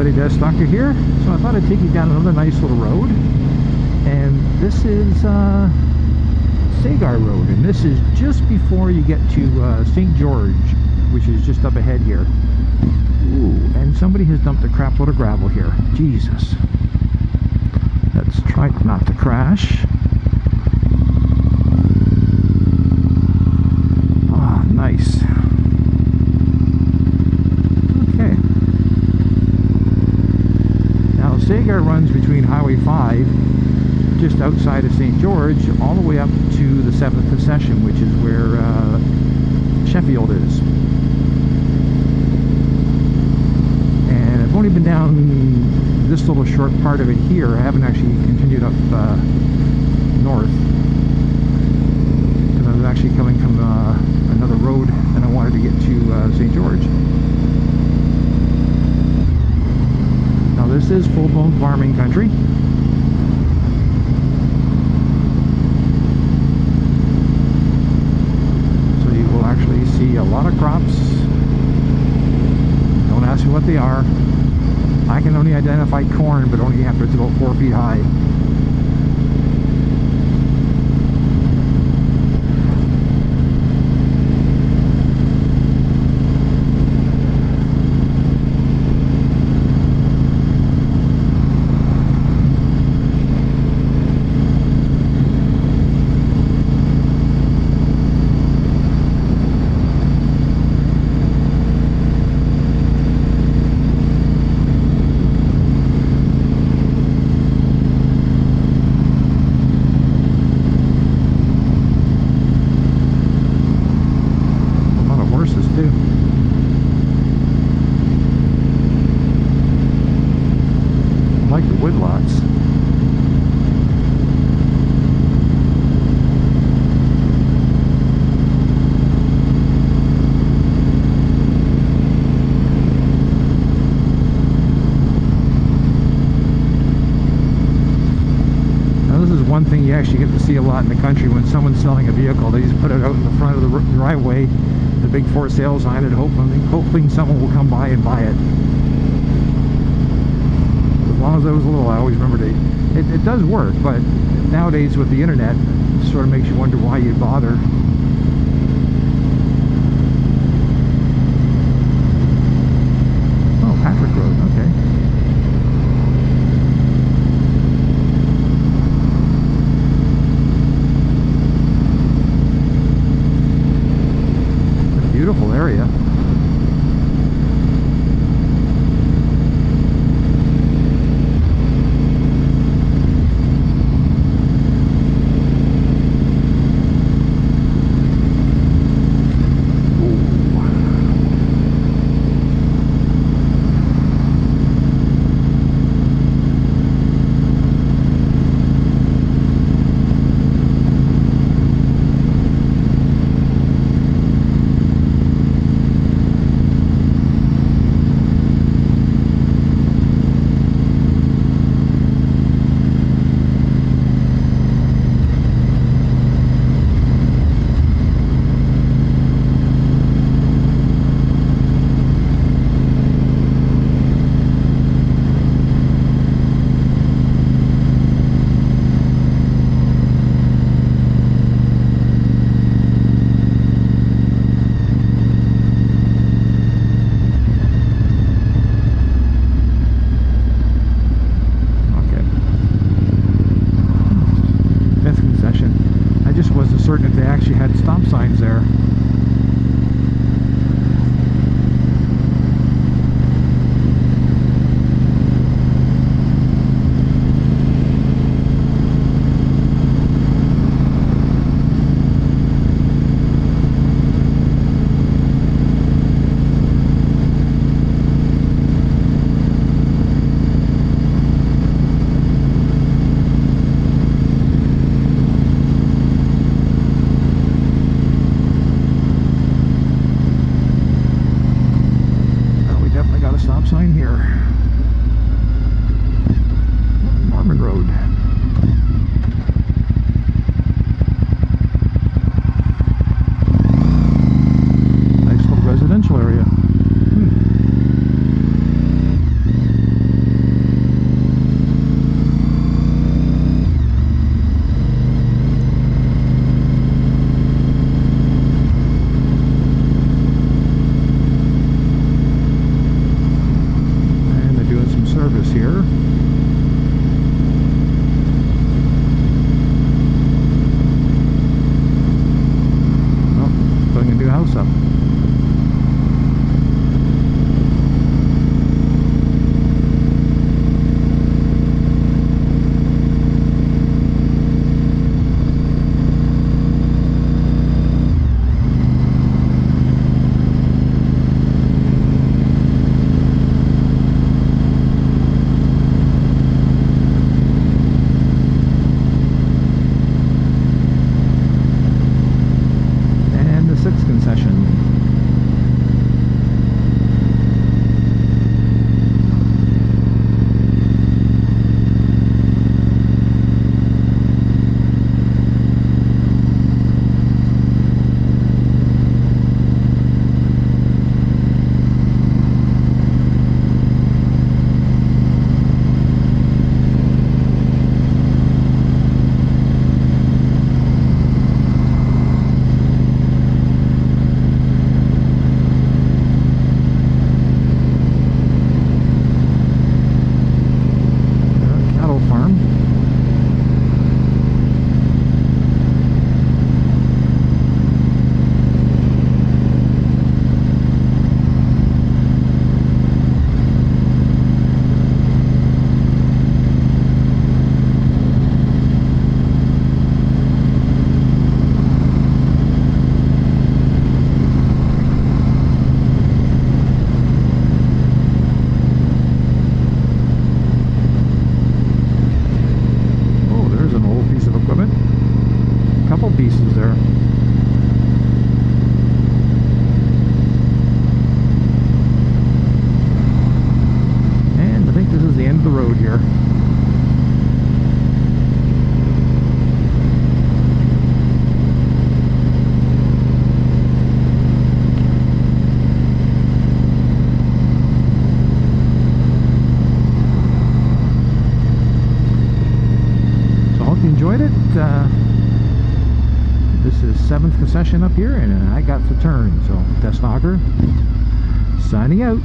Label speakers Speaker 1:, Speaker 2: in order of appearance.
Speaker 1: everybody, DeathsStalker here. So I thought I'd take you down another nice little road. And this is uh, Sager Road. And this is just before you get to uh, St. George, which is just up ahead here. Ooh, and somebody has dumped a crap load of gravel here. Jesus. Let's try not to crash. Outside of St. George, all the way up to the 7th Concession, which is where uh, Sheffield is. And I've only been down this little short part of it here. I haven't actually continued up uh, north. Because I was actually coming from uh, another road and I wanted to get to uh, St. George. Now this is full-blown farming country. So you will actually see a lot of crops. Don't ask me what they are. I can only identify corn, but only after it's about four feet high. A lot of horses too. I like the woodlots. Now this is one thing you actually get to see a lot in the country when someone's selling a vehicle. They just put it out in the front of the driveway, the big for sale sign, and hoping, hoping someone will come by and buy it. As long as I was little, I always remembered it. It, it does work, but nowadays with the internet, it sort of makes you wonder why you bother. Beautiful area. concession up here and I got to turn. So, DeathsStalker, signing out.